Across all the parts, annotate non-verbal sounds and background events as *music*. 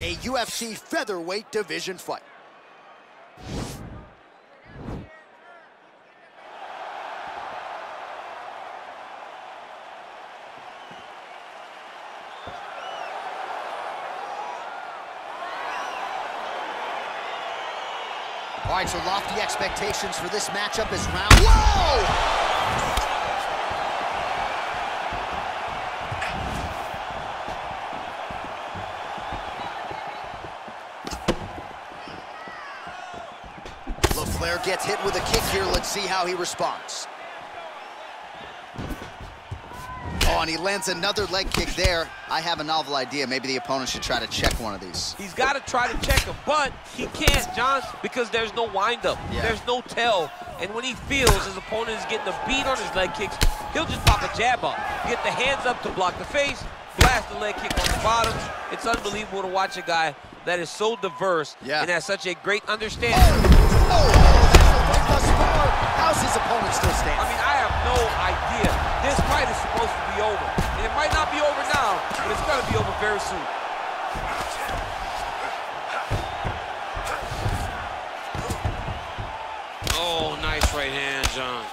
a UFC featherweight division fight. All right, so lofty expectations for this matchup is round... Whoa! LaFlare gets hit with a kick here. Let's see how he responds. Oh, and he lands another leg kick there. I have a novel idea. Maybe the opponent should try to check one of these. He's got to try to check him, but he can't, John, because there's no windup. Yeah. There's no tell. And when he feels his opponent is getting a beat on his leg kicks, he'll just pop a jab up. Get the hands up to block the face, blast the leg kick on the bottom. It's unbelievable to watch a guy that is so diverse Yeah. and has such a great understanding. Oh, that's How's his opponent still standing? I mean, I have no idea. This fight is supposed to be over. And it might not be over now, but it's going to be over very soon. Oh, nice right hand, John.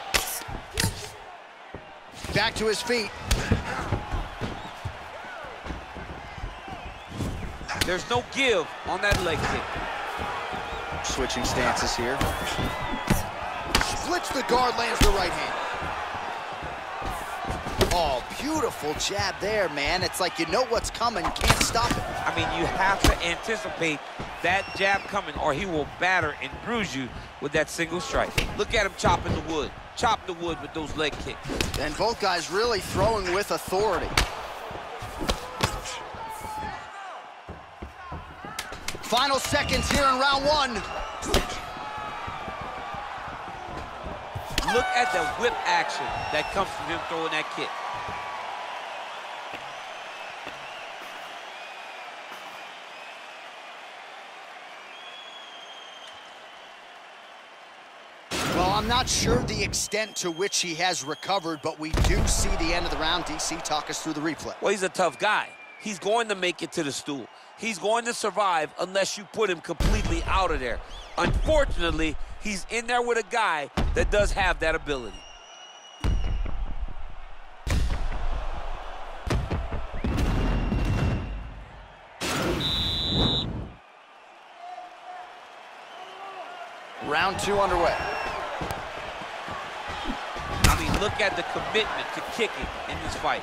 Back to his feet. There's no give on that leg kick. Switching stances here. The guard, lands the right hand. Oh, beautiful jab there, man. It's like you know what's coming, can't stop it. I mean, you have to anticipate that jab coming or he will batter and bruise you with that single strike. Look at him chopping the wood. Chop the wood with those leg kicks. And both guys really throwing with authority. Final seconds here in round one. Look at the whip action that comes from him throwing that kick. Well, I'm not sure the extent to which he has recovered, but we do see the end of the round. DC, talk us through the replay. Well, he's a tough guy. He's going to make it to the stool. He's going to survive unless you put him completely out of there. Unfortunately, he's in there with a guy that does have that ability. Round two underway. I mean, look at the commitment to kicking in this fight.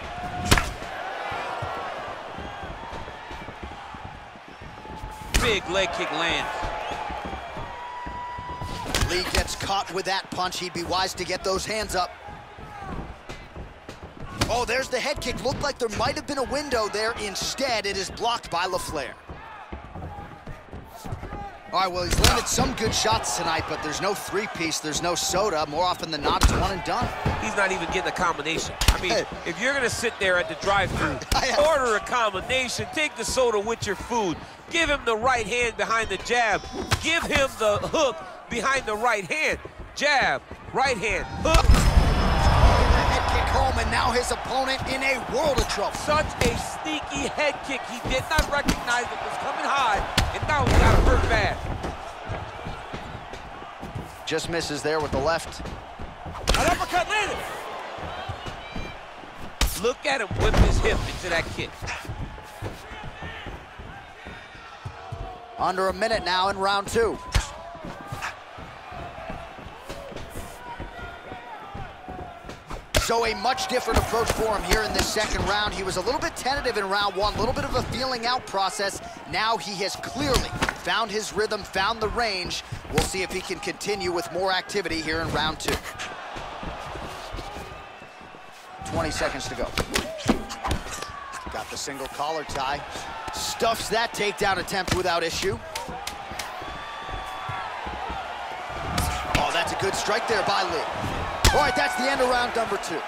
Big leg kick lands. Lee gets caught with that punch. He'd be wise to get those hands up. Oh, there's the head kick. Looked like there might have been a window there. Instead, it is blocked by LaFlare. All right, well, he's landed some good shots tonight, but there's no three-piece, there's no soda. More often than not, it's one and done. He's not even getting a combination. I mean, Hey. if you're gonna sit there at the drive-thru, *laughs* order a combination, take the soda with your food, give him the right hand behind the jab, give him the hook behind the right hand, jab, right hand, hook. Head kick home, and now his opponent in a world of trouble. Such a sneaky head kick. He did not recognize it was coming high, and now he got a hurt bad. Just misses there with the left. An uppercut landed. Look at him whip his hip into that kick. Under a minute now in round two. So a much different approach for him here in this second round. He was a little bit tentative in round one, a little bit of a feeling out process. Now he has clearly found his rhythm, found the range. We'll see if he can continue with more activity here in round two. 20 seconds to go. Got the single collar tie. Stuffs that takedown attempt without issue. Oh, that's a good strike there by Lee. All right, that's the end of round number two.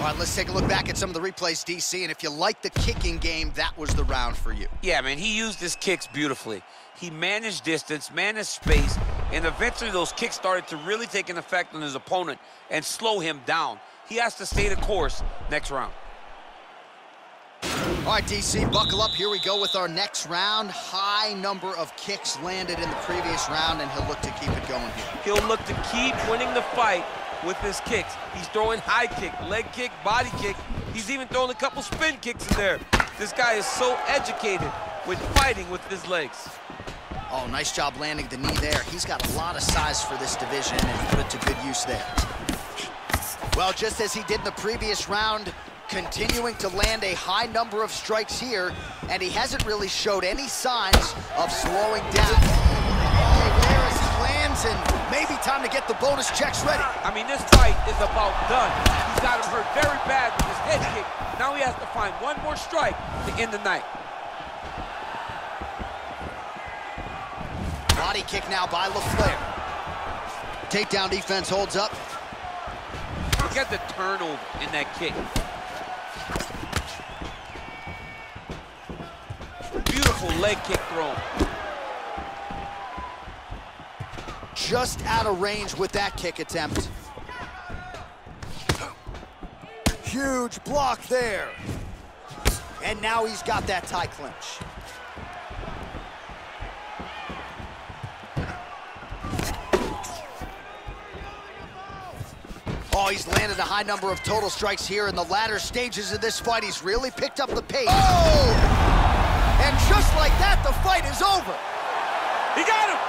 All right, let's take a look back at some of the replays, DC, and if you like the kicking game, that was the round for you. Yeah, man, he used his kicks beautifully. He managed distance, managed space, and eventually those kicks started to really take an effect on his opponent and slow him down. He has to stay the course next round. All right, DC, buckle up. Here we go with our next round. High number of kicks landed in the previous round, and he'll look to keep it going here. He'll look to keep winning the fight with his kicks. He's throwing high kick, leg kick, body kick. He's even throwing a couple spin kicks in there. This guy is so educated with fighting with his legs. Oh, nice job landing the knee there. He's got a lot of size for this division, and he put it to good use there. Well, just as he did in the previous round, continuing to land a high number of strikes here, and he hasn't really showed any signs of slowing down. Lands, and maybe time to get the bonus checks ready. I mean, this fight is about done. He's got him hurt very bad with his head kick. Now he has to find one more strike to end the night. Body kick now by LaFlare. Takedown defense holds up. Turnover in that kick. Beautiful leg kick throw. Just out of range with that kick attempt. Huge block there. And now he's got that tie clinch. Oh, he's landed a high number of total strikes here in the latter stages of this fight. He's really picked up the pace. Oh! And just like that, the fight is over. He got him!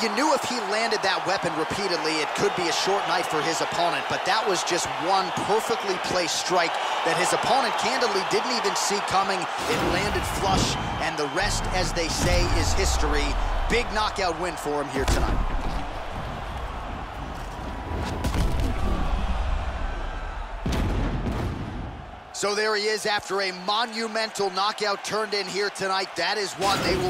You knew if he landed that weapon repeatedly, it could be a short night for his opponent, but that was just one perfectly placed strike that his opponent candidly didn't even see coming. It landed flush, and the rest, as they say, is history. Big knockout win for him here tonight. So there he is after a monumental knockout turned in here tonight. That is one they will be